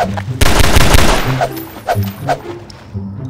Thank you.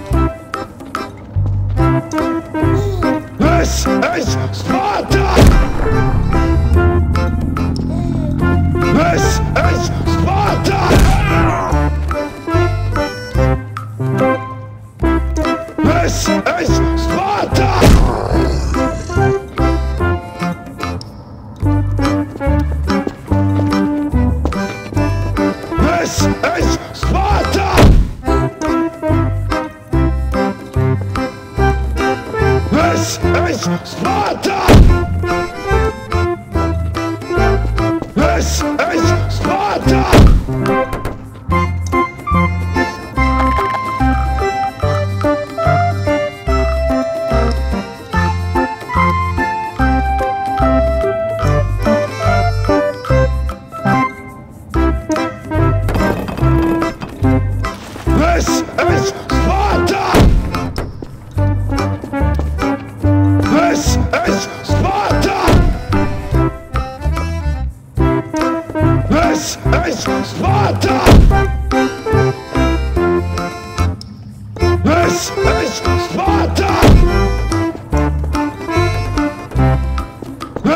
Es ist Sparta! Sparta! This is Sparta! Sparta!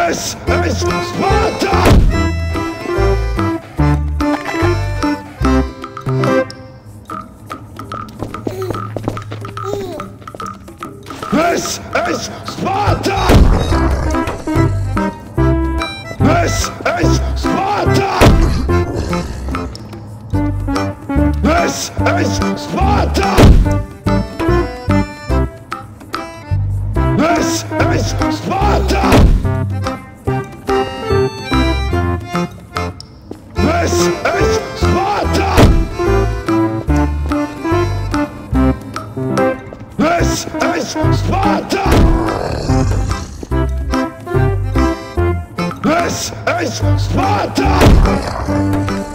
This is Sparta! This is Sparta!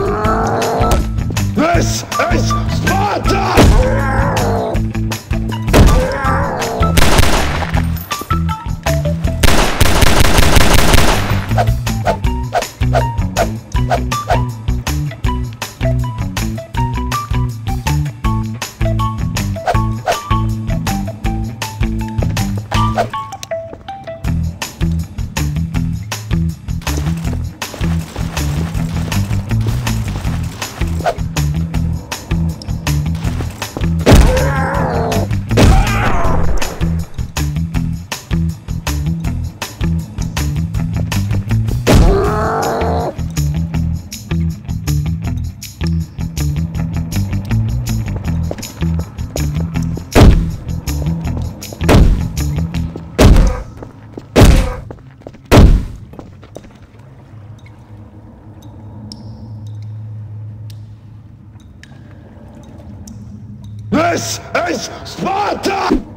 This is Sparta!